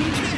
Team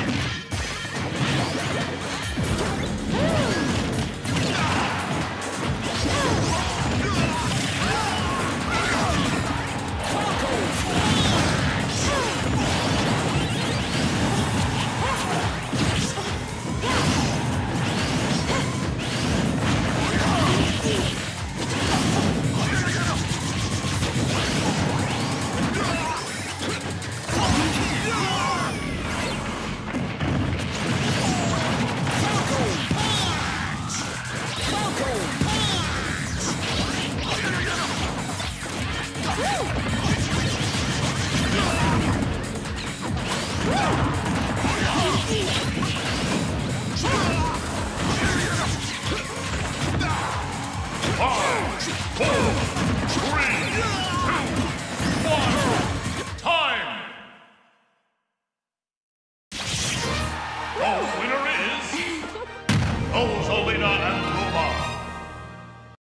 Five, four, three.